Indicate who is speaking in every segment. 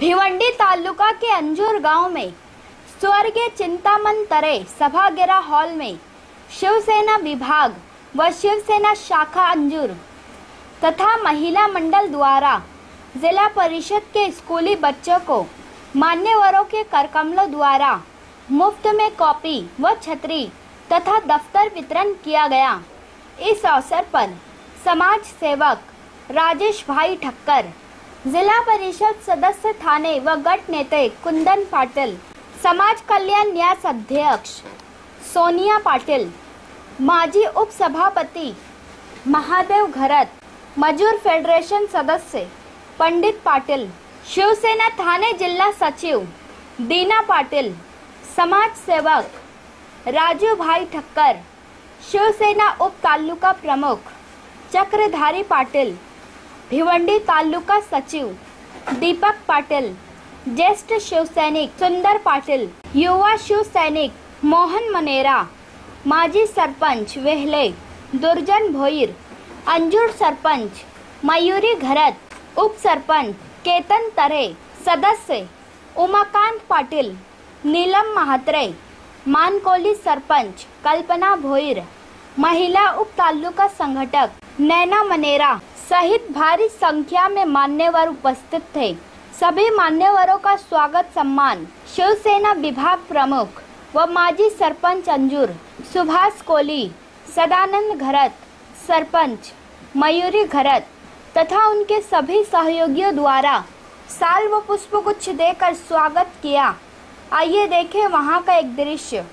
Speaker 1: भिवंडी तालुका के अंजूर गाँव में स्वर्गीय चिंतामन तरे सभागिरा हॉल में शिवसेना विभाग व शिवसेना शाखा अंजूर तथा महिला मंडल द्वारा जिला परिषद के स्कूली बच्चों को मान्यवरों के करकमलों द्वारा मुफ़्त में कॉपी व छतरी तथा दफ्तर वितरण किया गया। इस अवसर पर समाज सेवक राजेश भाई ठक्कर जिला परिषद सदस्य थाने व गट नेते कुंदन पाटिल, समाज कल्याण न्यास अध्यक्ष सोनिया पाटिल, माजी उप सभापति महादेव घरत, मजूर फेडरेशन सदस्य पंडित पाटिल, शिवसेना थाने जिला सचिव दीना पाटिल, समाज सेवक राजू भाई ठक्कर, शिवसेना उप तालुका प्रमुख चक्रधारी पाटिल भिवंडी तालुका सचिव दीपक पाटिल, ज्येष्ठ शिवसैनिक सुंदर पाटिल, युवा शिवसैनिक मोहन मनेरा, माजी सरपंच वेहले, दुर्जन भोईर, अंजूर सरपंच मयूरी घरत, उप सरपंच केतन तरे, सदस्य उमाकांत पाटिल, नीलम महात्रे, मानकोली सरपंच कल्पना भोईर, महिला उप तालुका संगठक नैना मनेरा सहित भारी संख्या में मान्यवर उपस्थित थे। सभी मान्यवरों का स्वागत सम्मान शिवसेना विभाग प्रमुख व माजी सरपंच अंजूर, सुभाष कोली, सदानंद घरत, सरपंच मयूरी घरत तथा उनके सभी सहयोगियों द्वारा साल व पुष्प गुच्छ देकर स्वागत किया। आइए देखें वहाँ का एक दृश्य।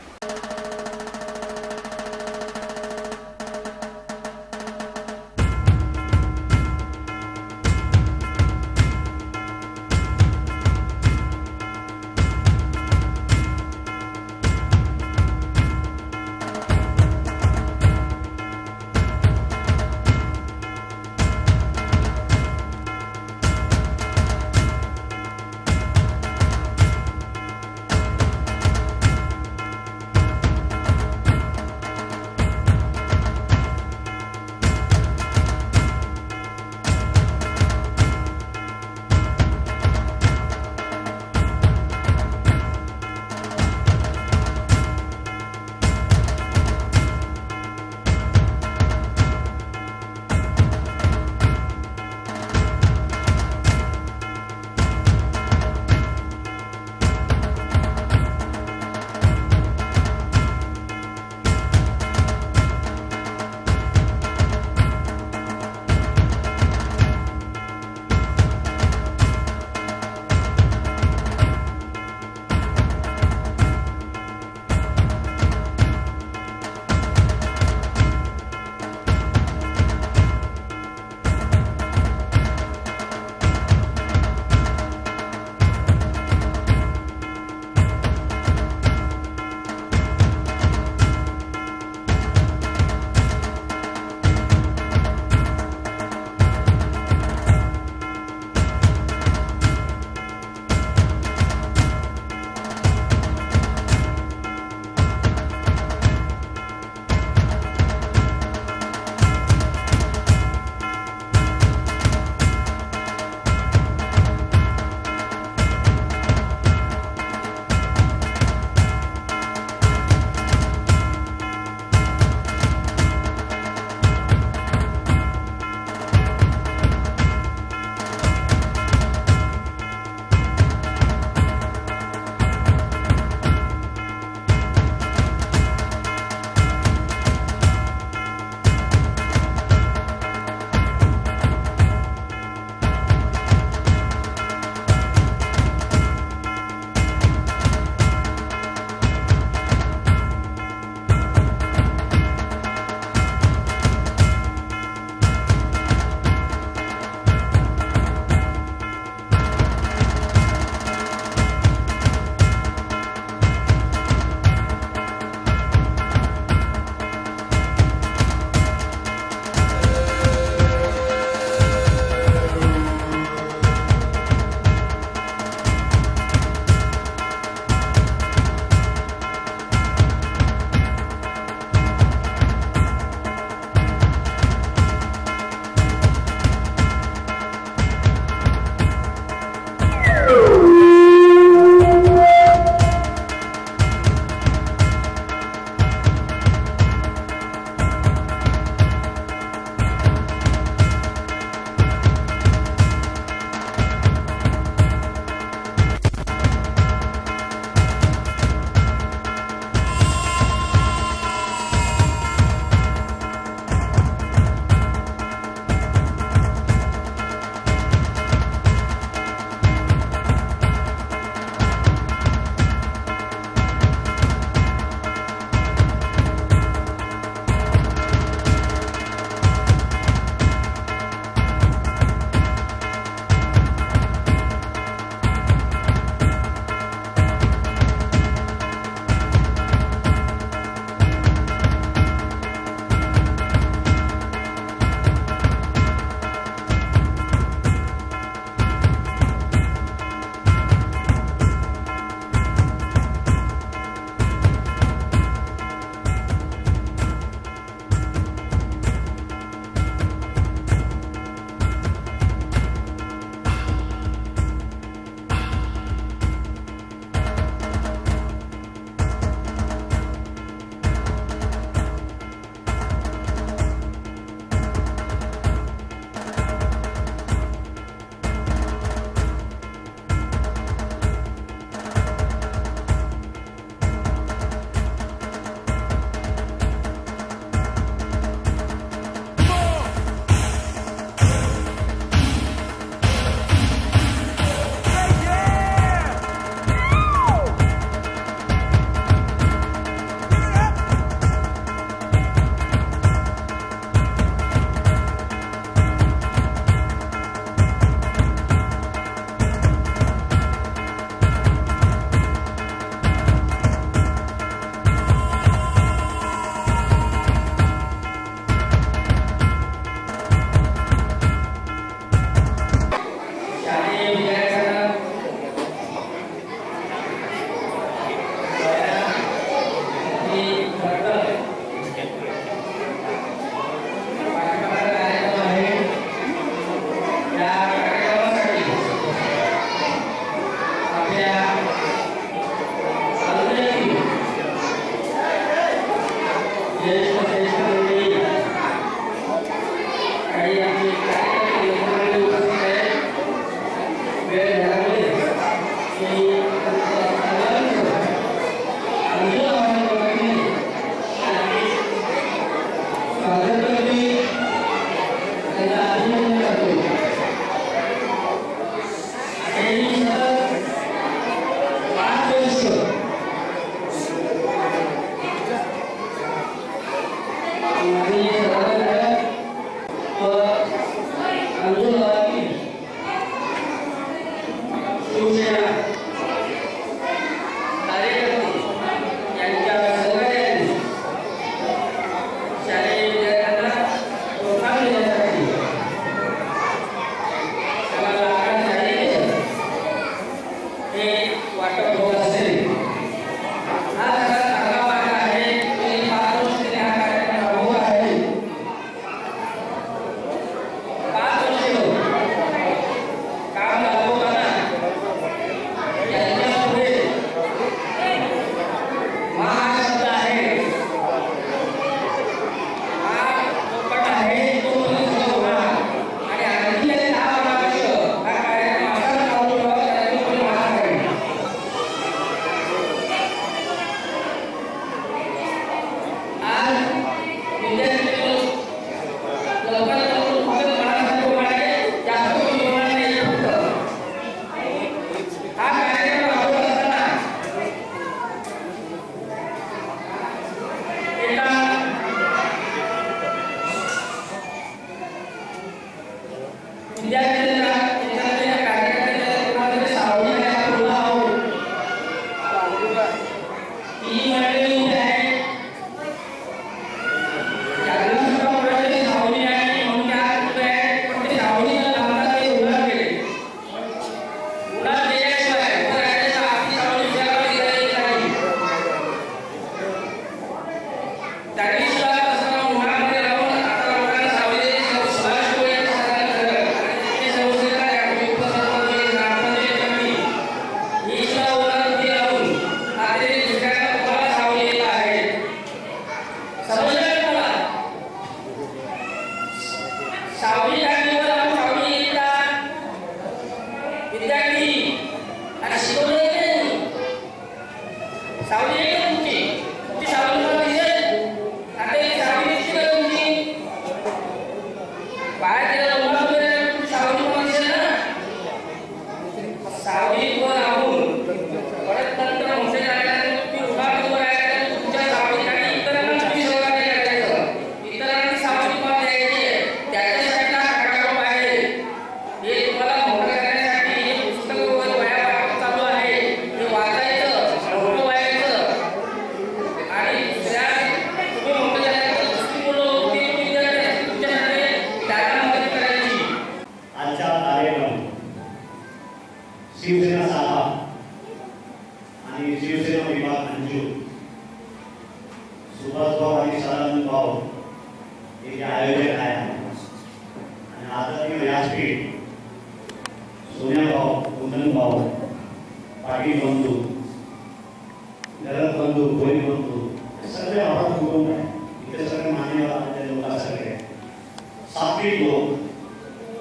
Speaker 2: Yeah.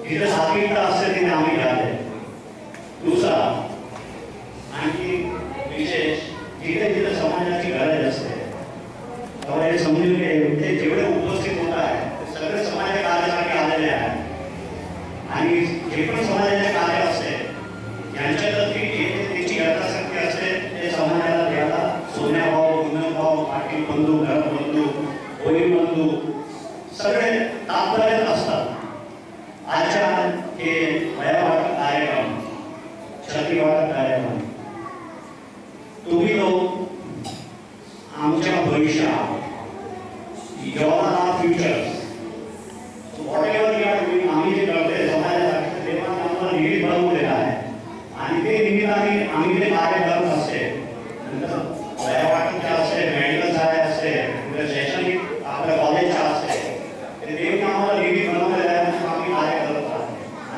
Speaker 2: गीता सात्विक का आश्रय दिन आमी जाते हैं। 앉아.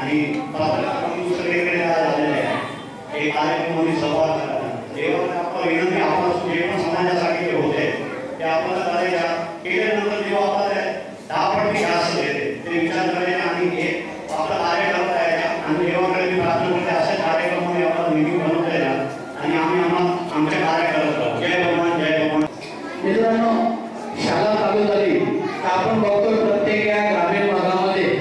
Speaker 2: आणि प्रार्थना करून सगळीकडे झालेले आहे हे। कार्यक्रम
Speaker 3: म्हणून संवाद देवाने आपण विनंती आपण जे पण समाजासाठी होते ते आपण करायच्या केल्यानंतर जेव्हा आपल्याला दहा पट जास्त देते ते विचार करायचे आणि हे आपलं कार्य करता यायचं आणि देवाकडे मी प्रार्थना करते असे कार्यक्रमामध्ये आपला निधी बनवता येणार आणि आम्ही आम्हाला आमचे कार्य करत राहू जय भगवान जय भगवान।
Speaker 4: मित्रांनो शाळा चालू झाली तर आपण बघतो प्रत्येक या ग्रामीण भागामध्ये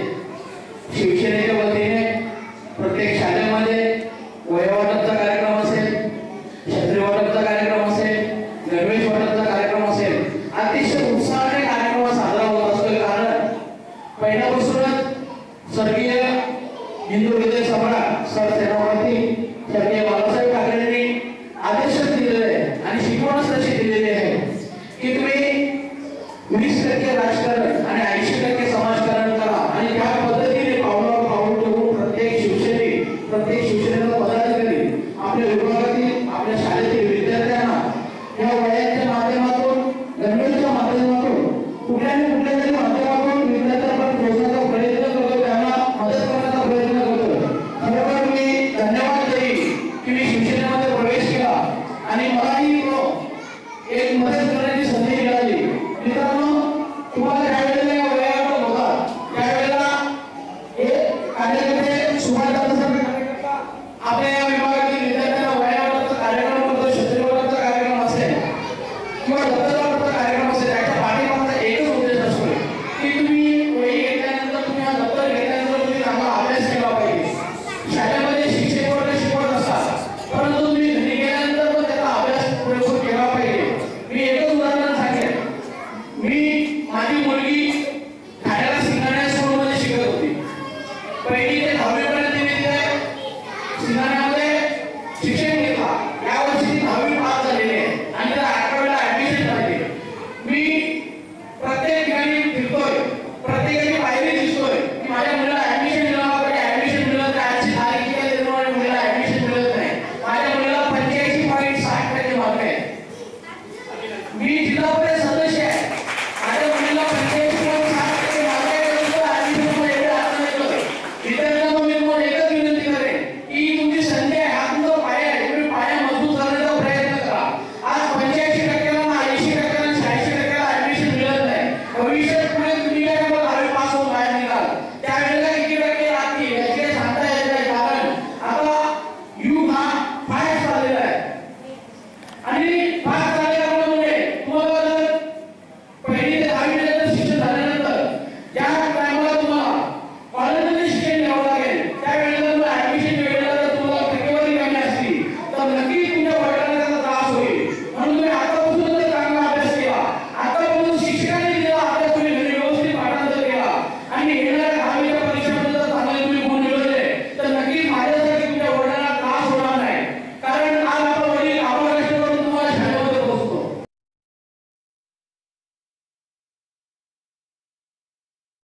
Speaker 4: पहले थे सुभाष चंद्र अपने विभाग